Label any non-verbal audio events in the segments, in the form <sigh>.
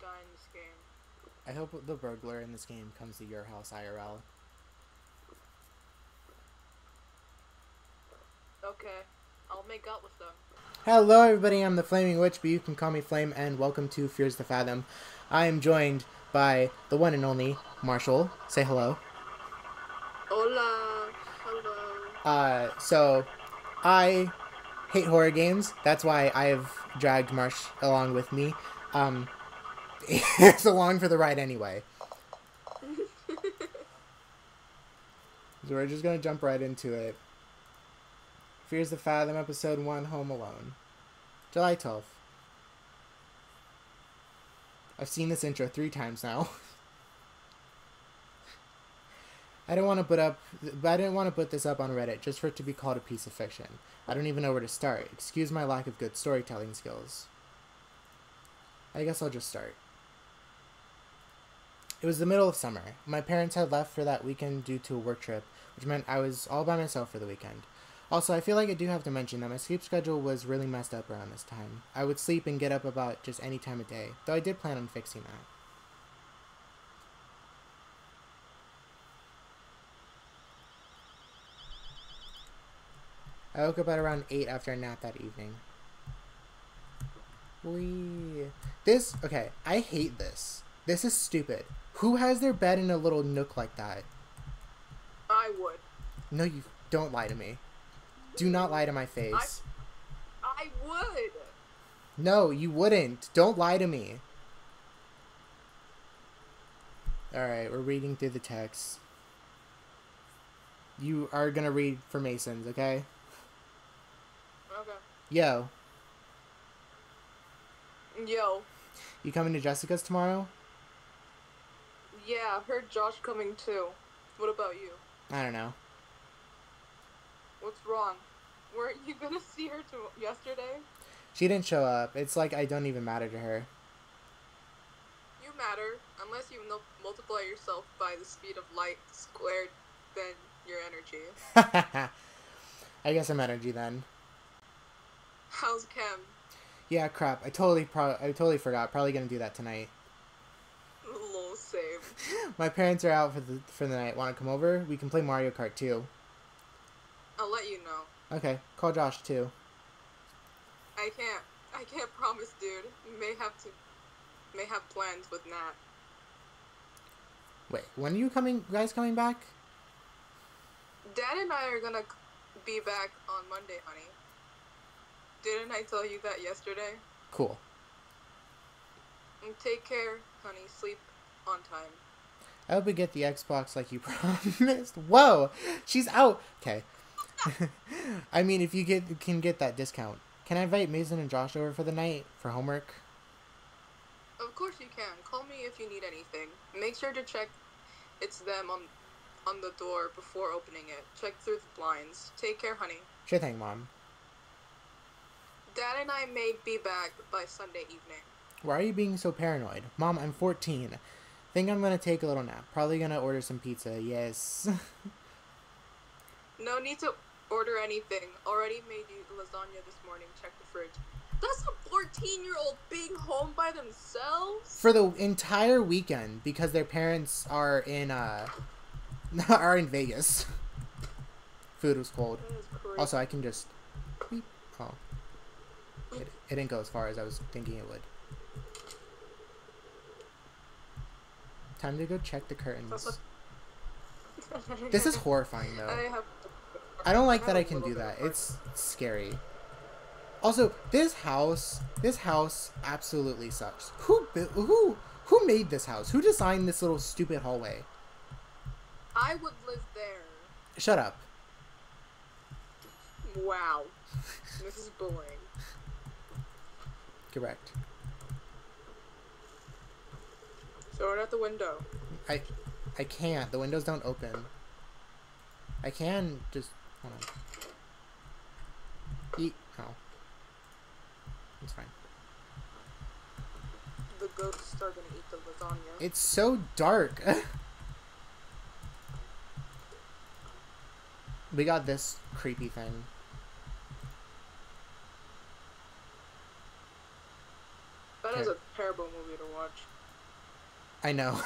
die in this game. I hope the burglar in this game comes to your house IRL. Okay, I'll make out with them. Hello, everybody. I'm the Flaming Witch, but you can call me Flame, and welcome to Fears to Fathom. I am joined by the one and only Marshall. Say hello. Hola. Hello. Uh, so, I hate horror games. That's why I have dragged Marsh along with me. Um, <laughs> it's along for the ride anyway. <laughs> So we're just gonna jump right into it. Fears to Fathom, Episode 1, Home Alone. July 12th. I've seen this intro three times now. <laughs> I didn't want to put up, but I didn't want to put this up on Reddit just for it to be called a piece of fiction. I don't even know where to start. Excuse my lack of good storytelling skills. I guess I'll just start. It was the middle of summer. My parents had left for that weekend due to a work trip, which meant I was all by myself for the weekend. Also, I feel like I do have to mention that my sleep schedule was really messed up around this time. I would sleep and get up about just any time of day, though I did plan on fixing that. I woke up at around 8 after a nap that evening. Wee. This, okay, I hate this. This is stupid. Who has their bed in a little nook like that? I would. No, you don't lie to me. Do not lie to my face. I would. No, you wouldn't. Don't lie to me. Alright, we're reading through the text. You are gonna read for Masons, okay? Okay. Yo, Yo. you coming to Jessica's tomorrow? Yeah, heard Josh coming too. What about you? I don't know. What's wrong? Weren't you gonna <laughs> see her to- yesterday? She didn't show up. It's like I don't even matter to her. You matter. Unless you no- multiply yourself by the speed of light squared, then your energy. <laughs> I guess I'm energy then. How's Chem? Yeah, crap. I totally pro- I totally forgot. Probably gonna do that tonight. <laughs> My parents are out for the for the night. Want to come over? We can play Mario Kart too. I'll let you know. Okay, call Josh too. I can't. I can't promise, dude. May have to. May have plans with Nat. Wait, when are you coming? Guys coming back? Dad and I are gonna be back on Monday, honey. Didn't I tell you that yesterday? Cool. And take care, honey. Sleep on time. I hope we get the Xbox like you <laughs> promised. Whoa, she's out. Okay. <laughs> I mean, if you get can get that discount, can I invite Mason and Josh over for the night for homework? Of course you can. Call me if you need anything. Make sure to check it's them on on the door before opening it. Check through the blinds. Take care, honey. Sure thing, Mom. Dad and I may be back by Sunday evening. Why are you being so paranoid? Mom, I'm 14. Think I'm gonna take a little nap. Probably gonna order some pizza. Yes. <laughs> No need to order anything. Already made you lasagna this morning. Check the fridge. That's a 14 year old being home by themselves? for the entire weekend because their parents are in uh <laughs> are in Vegas. Food was cold. That is crazy. Also, I can just. Oh. It, it didn't go as far as I was thinking it would. Time to go check the curtains. <laughs> This is horrifying though. I have. I don't like that I can do that. It's scary. Also, this house, this house absolutely sucks. Who who who made this house? Who designed this little stupid hallway? I would live there. Shut up. Wow. this is bullying. Correct. Throw it out the window. I I can't. The windows don't open. I can just hold on. Eat. Oh. It's fine. The ghosts are gonna eat the lasagna. It's so dark. <laughs> we got this creepy thing. that is a terrible terrible movie to watch. I know.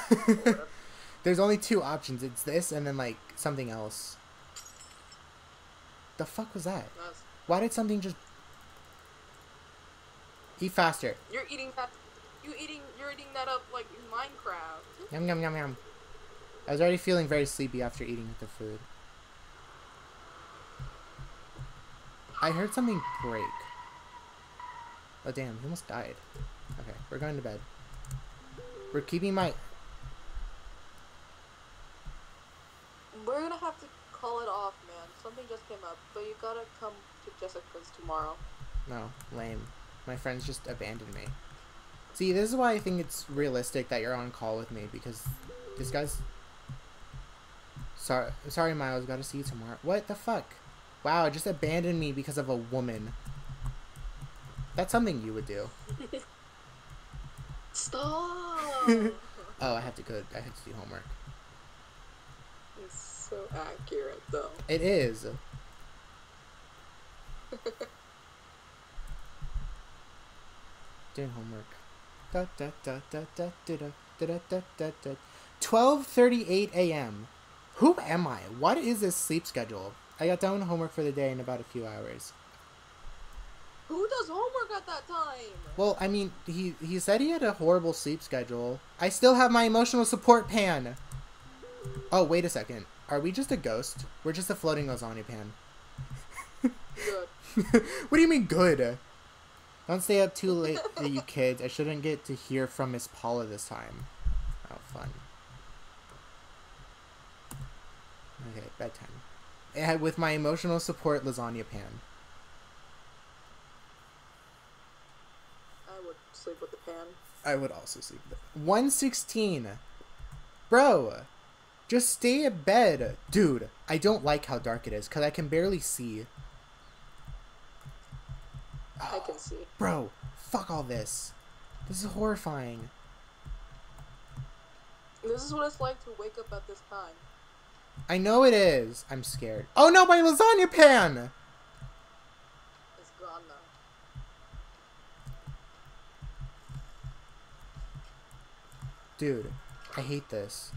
<laughs> There's only two options. It's this and then like something else. The fuck was that? That's- Why did something just eat faster? You're eating that. You eating. You're eating that up like in Minecraft. Yum yum yum yum. I was already feeling very sleepy after eating the food. I heard something break. Oh damn, he almost died. Okay, we're going to bed. We're keeping my We're gonna have to call it off, man. Something just came up, but you gotta come to Jessica's tomorrow. No, lame. My friends just abandoned me. See, this is why I think it's realistic that you're on call with me because this guy's. Sorry, sorry, Miles. Gotta see you tomorrow. What the fuck? Wow, just abandoned me because of a woman. That's something you would do. <laughs> Stop. Oh, I have to go. I have to do homework. it's so accurate, though. It is. Doing homework. Da, da, da, da, da, da, da, da, da, da, da. 12:38 a.m. Who am I? What is this sleep schedule? I got done with homework for the day in about a few hours. Who does homework at that time? Well, I mean, he he said he had a horrible sleep schedule. I still have my emotional support pan. Oh, wait a second. Are we just a ghost? We're just a floating lasagna pan. Good. <laughs> what do you mean good? Don't stay up too late, you kids. I shouldn't get to hear from Miss Paula this time. Oh, fun. Okay, bedtime. And with my emotional support lasagna pan. I would sleep with the pan. I would also sleep there. 116. Bro, just stay in bed. Dude, I don't like how dark it is because I can barely see. I can see. Bro, fuck all this. This is horrifying. This is what it's like to wake up at this time. I know it is. I'm scared. Oh no, my lasagna pan! It's gone now. Dude, I hate this.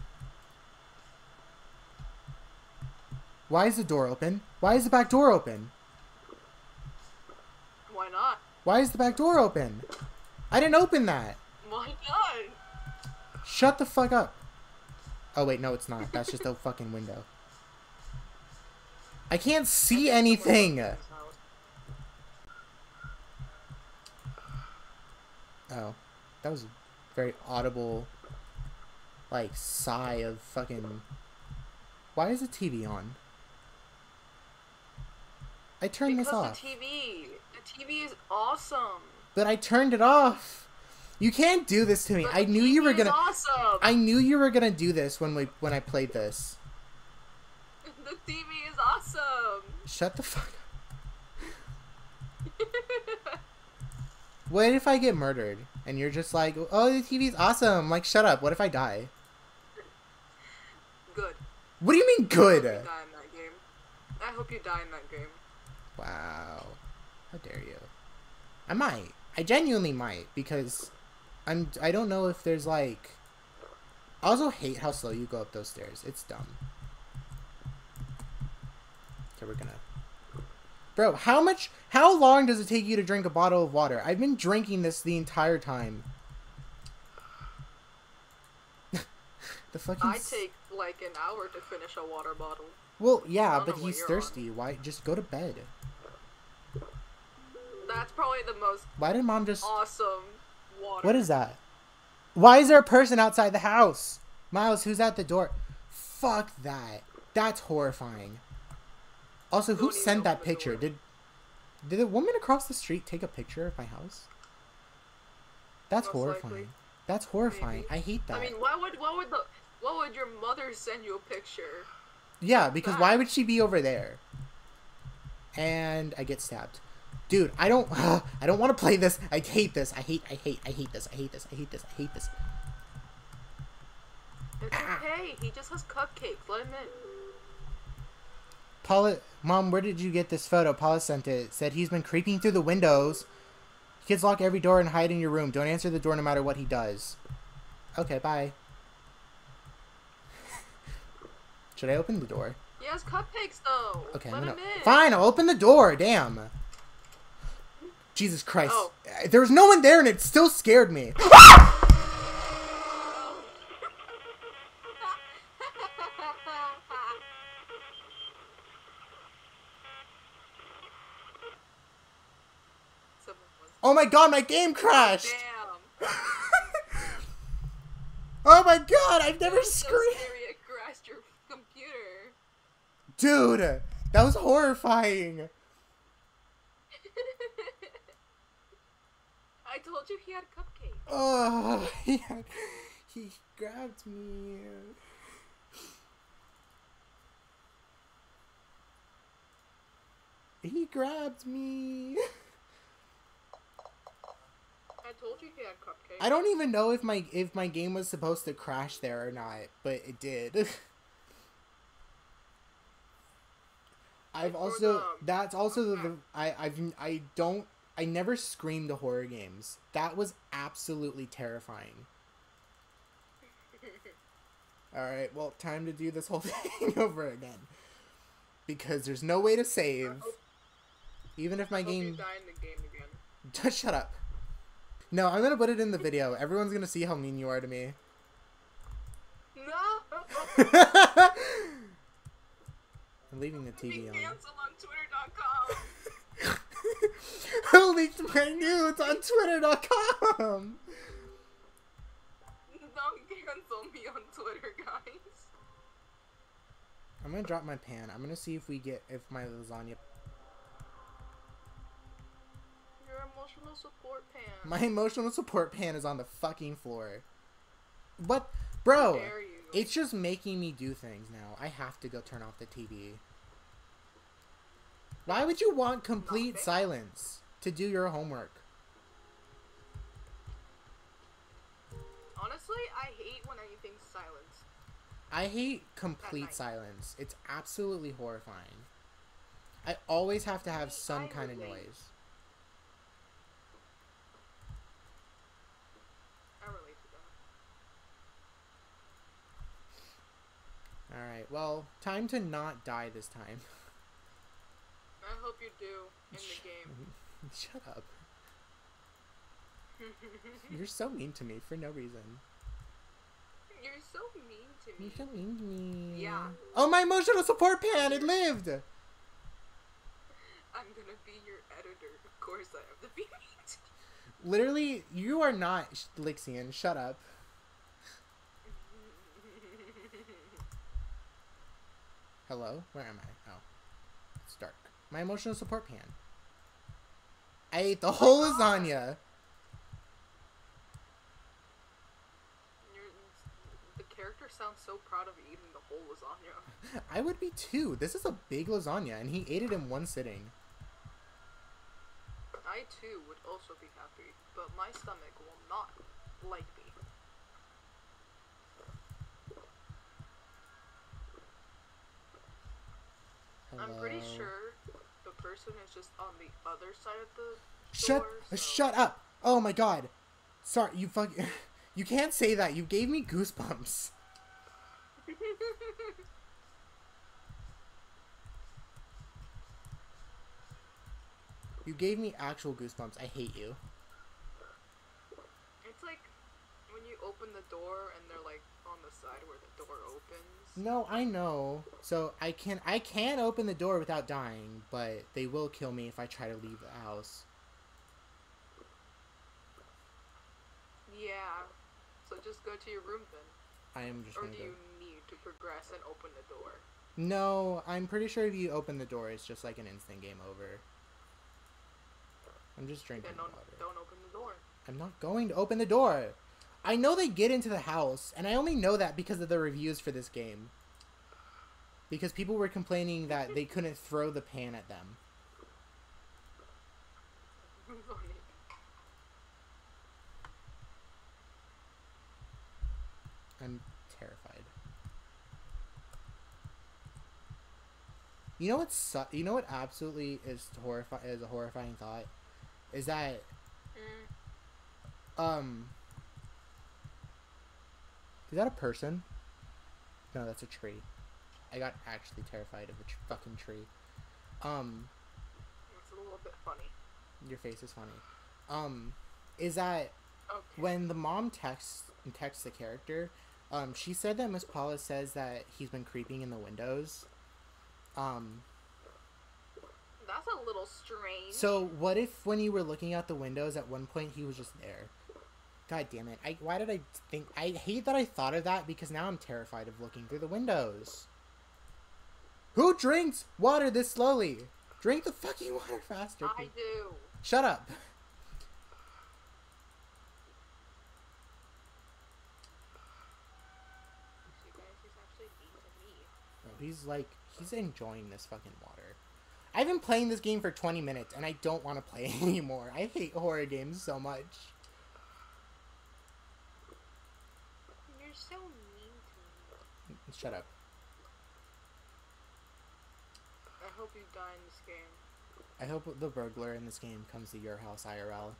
Why is the door open? Why is the back door open? Why not? Why is the back door open? I didn't open that. Why not? Shut the fuck up. Oh wait, no, it's not. That's just a <laughs> fucking window. I can't see anything. Oh, that was a very audible, like sigh of fucking. Why is the TV on? I turned Because this off, the TV. The TV is awesome. but I turned it off. You can't do this to me. But I knew you were gonna. Awesome. I knew you were gonna do this when we when I played this. <laughs> The TV is awesome. Shut the fuck up. What if I get murdered and you're just like, oh, the TV's awesome? Like, shut up. What if I die? Good. What do you mean I hope good? you die in that game. I hope you die in that game. Wow. How dare you? I might. I genuinely might because I'm. I don't know if there's like. I also hate how slow you go up those stairs. It's dumb. Okay, we're gonna. Bro, how much? How long does it take you to drink a bottle of water? I've been drinking this the entire time. <laughs> the fucking. I take like an hour to finish a water bottle. Well, yeah, but he's you're on. thirsty. Why? Just go to bed. That's probably the most Why did mom just? awesome water. What is that? Why is there a person outside the house? Miles, who's at the door? Fuck that. That's horrifying. Also, who sent that picture? door. Did did the woman across the street take a picture of my house? That's Most horrifying. likely. That's horrifying. Maybe. I hate that. I mean, why would what would the what would your mother send you a picture? yeah, because why would she be over there? And I get stabbed. Dude, I don't <sighs> I don't want to play this. I hate this. I hate I hate I hate this. I hate this. I hate this. I hate this. It's Ah. okay. He just has cupcakes. Let him in. Paula, mom, where did you get this photo? Paula sent. It said he's been creeping through the windows. Kids lock every door and hide in your room. Don't answer the door no matter what he does. Okay, bye. Should I open the door? He has cupcakes though. Okay, Let I'm gonna. in. Fine, I'll open the door. Damn. Jesus Christ. Oh. Uh, there was no one there and it still scared me. <laughs> Oh my god, my game oh, crashed. Damn. <laughs> Oh my god, I've never so screamed. scary it crashed your computer. Dude, that was horrifying. <laughs> I told you he had cupcakes. Oh, <laughs> he, had- he grabbed me. He grabbed me. I told you he had cupcakes. I don't even know if my if my game was supposed to crash there or not, but it did. <laughs> I've also the- that's also the, the I I've I don't I never screamed to horror games. That was absolutely terrifying. <laughs> All right, well, time to do this whole <laughs> thing over again. Because there's no way to save. Oh. Even if my I hope you game die in the game again. just <laughs> shut up. No, I'm gonna put it in the video. Everyone's gonna see how mean you are to me. No. I'm leaving the TV on. canceled on Twitter.com. Who <laughs> leaked my nudes on Twitter.com? Don't cancel me on Twitter, guys. I'm gonna drop my pan. I'm gonna see if we get if my lasagna. Your emotional support pan. My emotional support pan is on the fucking floor. What, bro? dare you? It's just making me do things now. I have to go turn off the TV. Why would you want complete silence to do your homework? Honestly, I hate when anything's silenced. I hate complete silence. It's absolutely horrifying. I always have to have some kind of noise. I relate to that. Alright, well, time to not die this time. <laughs> I hope you do in the game. <laughs> Shut up. <laughs> You're so mean to me for no reason. You're so mean to me. You're so mean to me. Yeah. Oh, my emotional support pan! It lived! I'm gonna be your editor. Of course, I have to be mean. Literally, you are not Lixian. Shut up. <laughs> Hello? Where am I? Oh. My emotional support pan. I ate the whole lasagna. You're, the character sounds so proud of eating the whole lasagna. <laughs> I would be too. This is a big lasagna, and he ate it in one sitting. I too would also be happy, but my stomach will not like me. I'm pretty sure the person is just on the other side of the Shut, door, so- shut up! Oh my god. Sorry, you fuck. <laughs> You can't say that. You gave me goosebumps. <laughs> You gave me actual goosebumps. I hate you. It's like when you open the door and they're like where the door opens. No, I know. So I can I can open the door without dying, but they will kill me if I try to leave the house. Yeah. So just go to your room then. I am just Or do go. you need to progress and open the door? No, I'm pretty sure if you open the door, it's just like an instant game over. I'm just drinking Then don't, water. don't open the door. I'm not going to open the door. I know they get into the house, and I only know that because of the reviews for this game. Because people were complaining that they couldn't throw the pan at them. I'm terrified. You know what's su- you know what absolutely is horrifying is a horrifying thought is that Mm. Um. Is that a person? No, that's a tree. I got actually terrified of a tr- fucking tree. Um, It's a little bit funny. your face is funny. Um, is that Okay. when the mom texts texts the character? Um, she said that Miss Paula says that he's been creeping in the windows. Um, That's a little strange. so what if when you were looking out the windows at one point he was just there? God damn it! I why did I think I hate that I thought of that because now I'm terrified of looking through the windows. Who drinks water this slowly? Drink the fucking <laughs> water faster. I do. Shut up. You he's actually mean to me. Bro, he's like he's enjoying this fucking water. I've been playing this game for 20 minutes and I don't want to play <laughs> anymore. I hate horror games so much. You're so mean to me. Shut up. I hope you die in this game. I hope the burglar in this game comes to your house IRL.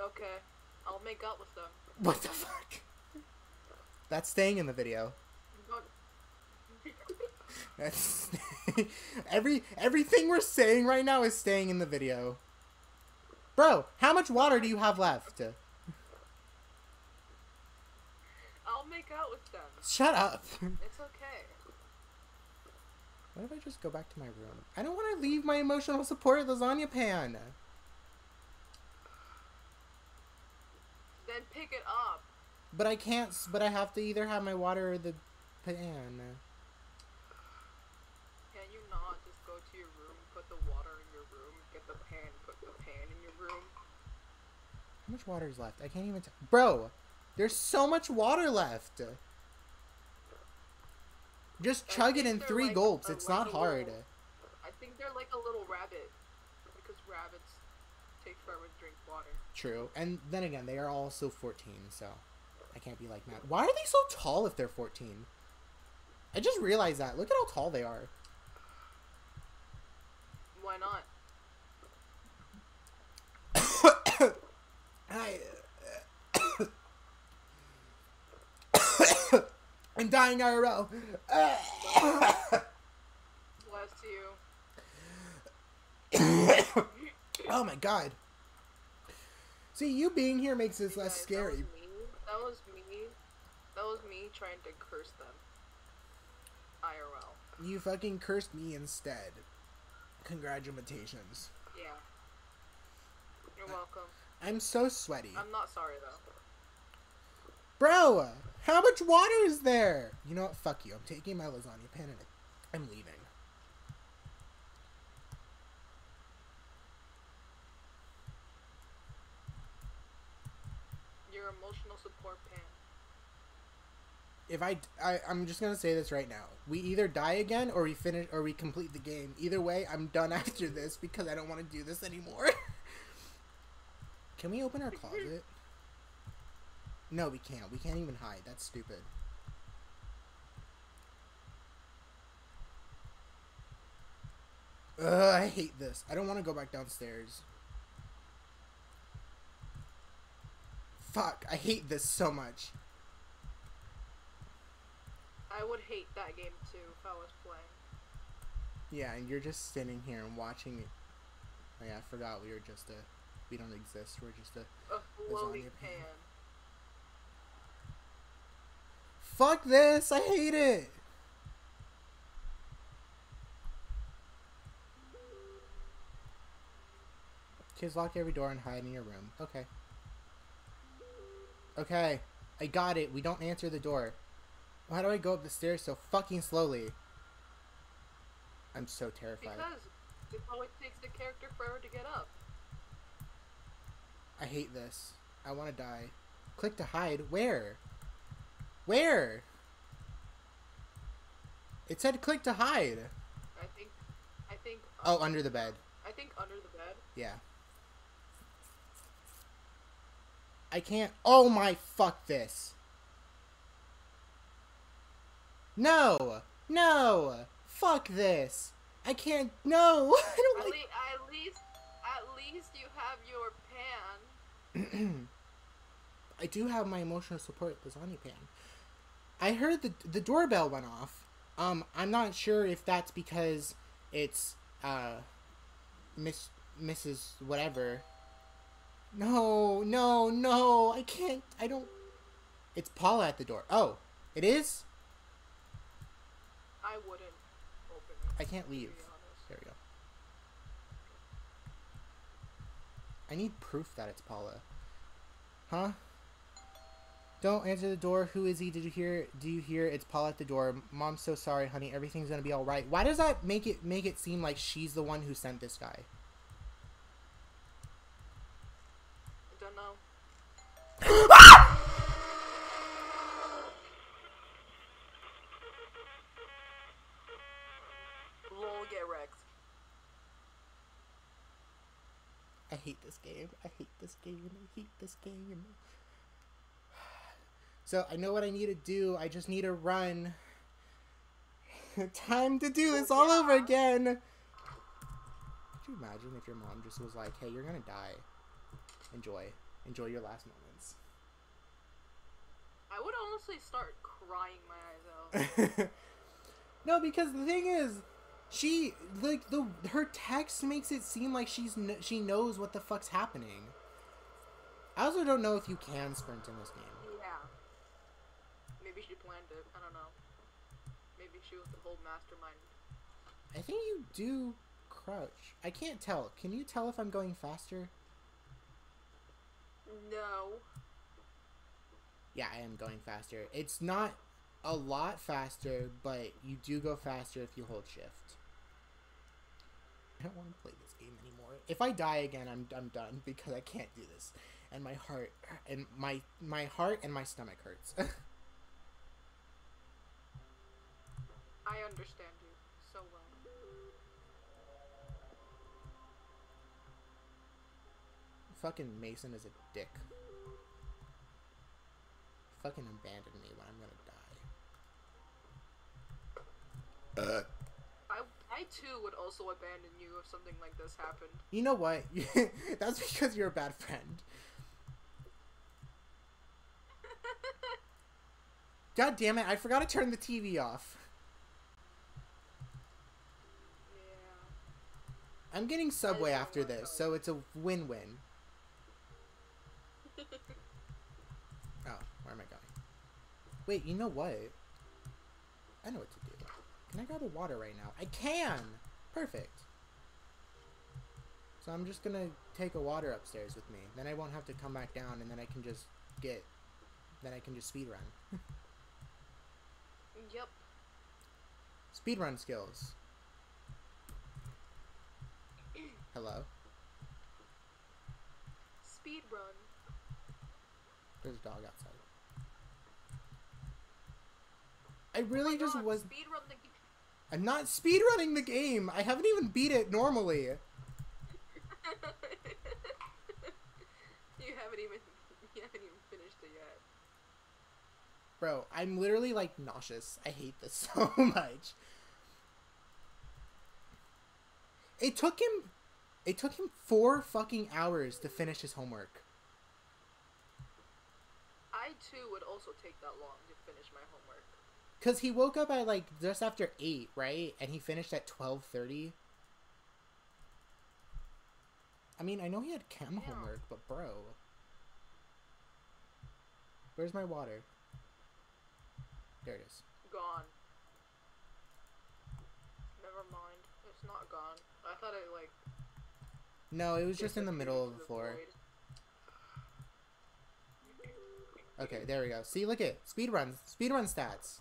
Okay. I'll make out with them. <laughs> What the fuck? That's staying in the video. <laughs> That's <laughs> every everything we're saying right now is staying in the video. Bro, how much water do you have left? I'll make out with them. Shut up. <laughs> It's okay. What if I just go back to my room? I don't want to leave my emotional support lasagna pan. Then pick it up. But I can't. But I have to either have my water or the pan. Can you not just go to your room, put the water in your room, get the pan, put the pan in your room? How much water is left? I can't even. T- Bro, there's so much water left. Just chug it in three like- gulps. It's not hard. little- I think they're like a little rabbit because rabbits take forever to drink water. True. And then again, they are also 14, so I can't be like mad. Why are they so tall if they're 14? I just realized that. Look at how tall they are. Why not? I. <coughs> I'm dying IRL. Bless you. <coughs> oh my god. See, you being here makes this less scary. That was me. That was me. That was me trying to curse them. IRL. You fucking cursed me instead. Congratulations. Yeah. You're welcome. I'm so sweaty. I'm not sorry though. Bro, how much water is there? You know what? Fuck you. I'm taking my lasagna pan and I'm leaving. Your emotional support pan. If I, I, I'm just gonna say this right now. We either die again or we finish or we complete the game. Either way, I'm done <laughs> after this because I don't want to do this anymore. <laughs> Can we open our closet? No, we can't. We can't even hide. That's stupid. Ugh, I hate this. I don't want to go back downstairs. Fuck, I hate this so much. I would hate that game too if I was playing. Yeah, and you're just sitting here and watching it. Oh, yeah, I forgot we were just a. We don't exist. We're just a. A Lasagna pan. pan. Fuck this! I hate it! Kids lock every door and hide in your room. Okay. Okay. I got it. We don't answer the door. Why do I go up the stairs so fucking slowly? I'm so terrified. Because it always takes the character forever to get up. I hate this. I want to die. Click to hide. Where? Where? It said click to hide. I think. I think. Oh, under the bed. I think under the bed. Yeah. I can't. Oh my fuck this. No! No! Fuck this! I can't. No, <laughs> I don't At, like. le- at least, at least you have your. <clears throat> I do have my emotional support lasagna pan. I heard the the doorbell went off. Um, I'm not sure if that's because it's uh, Miss Mrs. Whatever. No, no, no! I can't. I don't. It's Paula at the door. Oh, it is. I wouldn't open it. I can't leave. There we go. I need proof that it's Paula. Huh? Don't answer the door. Who is he? Did you hear? Do you hear? It's Paul at the door. Mom's so sorry, honey. Everything's gonna be all right. Why does that make it make it seem like she's the one who sent this guy? I don't know. <laughs> Lol, get wrecked. I hate this game. I hate this game. I hate this game. <sighs> So I know what I need to do. I just need to run. <laughs> Time to do this all over again. Could you imagine if your mom just was like, "Hey, you're gonna die. Enjoy, enjoy your last moments." I would honestly start crying my eyes out. <laughs> no, because the thing is, she like the her text makes it seem like she's she knows what the fuck's happening. I also don't know if you can sprint in this game. yeah. Maybe she planned it. I don't know. Maybe she was the whole mastermind. I think you do crouch. I can't tell. Can you tell if I'm going faster? No. Yeah, I am going faster. It's not a lot faster, but you do go faster if you hold shift. I don't want to play this game anymore. If I die again, I'm I'm done because I can't do this. And my heart and my my heart and my stomach hurts. <laughs> I understand you so well. Fucking Mason is a dick. Fucking abandon me when I'm gonna die. Uh. I too would also abandon you if something like this happened. You know what? <laughs> That's because you're a bad friend. God damn it, I forgot to turn the TV off. Yeah. I'm getting Subway after this, so it's a win win. <laughs> Oh, where am I going? Wait, you know what? I know what to do. Can I grab a water right now? I can! Perfect. So I'm just gonna take a water upstairs with me. Then I won't have to come back down, and then I can just get. Then I can just speed run. <laughs> Yep. speed run skills. <clears throat> Hello? Speed run. There's a dog outside. I really Oh just God, was. speed run the. I'm not speedrunning the game. I haven't even beat it normally. <laughs> you haven't even you haven't even finished it yet. Bro, I'm literally like nauseous. I hate this <laughs> so much. It took him it took him 4 fucking hours to finish his homework. I too would also take that long to finish my homework. Cuz he woke up at like just after 8, right? And he finished at 12:30. I mean, I know he had chem Yeah. homework, but bro. Where's my water? There it is. Gone. Never mind. It's not gone. I thought it like. No, it was just in the middle of the disappeared floor. void. Okay, there we go. See, look at speed runs, speed run stats,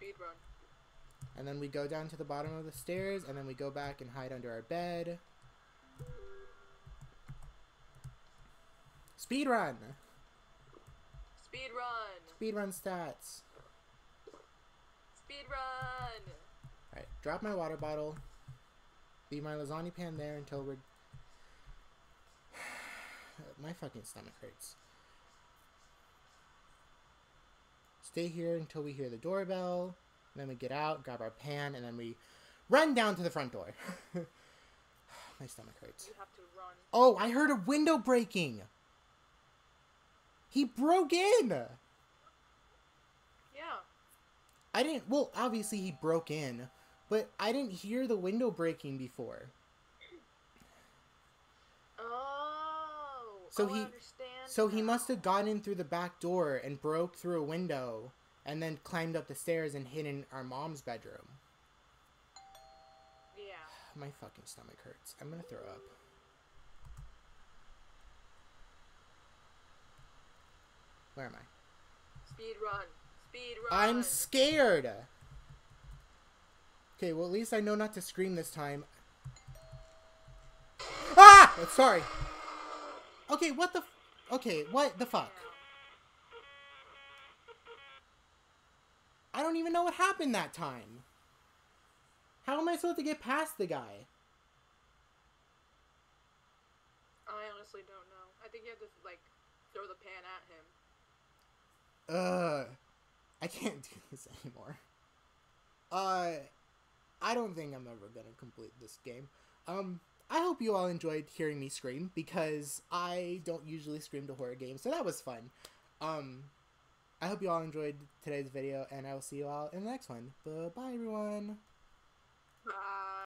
Speed run. and then we go down to the bottom of the stairs, and then we go back and hide under our bed. Speed run, Speed run. speed run stats. Speed run. All right, drop my water bottle. Leave my lasagna pan there until we're. <sighs> my fucking stomach hurts. Stay here until we hear the doorbell. And then we get out, grab our pan, and then we run down to the front door. <sighs> My stomach hurts. You have to run. Oh, I heard a window breaking. He broke in. Yeah. I didn't. Well, obviously he broke in, but I didn't hear the window breaking before. <clears throat> Oh. So oh, he- So he must have gotten in through the back door and broke through a window, and then climbed up the stairs and hid in our mom's bedroom. Yeah. My fucking stomach hurts. I'm gonna throw up. Where am I? Speed run. Speed run. I'm scared. Okay, well at least I know not to scream this time. Ah! Sorry. Okay, what the? Okay, what the fuck? I don't even know what happened that time. How am I supposed to get past the guy? I honestly don't know. I think you have to like throw the pan at him. Ugh. I can't do this anymore. Uh, I don't think I'm ever gonna complete this game. Um, I hope you all enjoyed hearing me scream because I don't usually scream to horror games, so that was fun. Um, I hope you all enjoyed today's video, and I will see you all in the next one. Bye bye, everyone. Bye.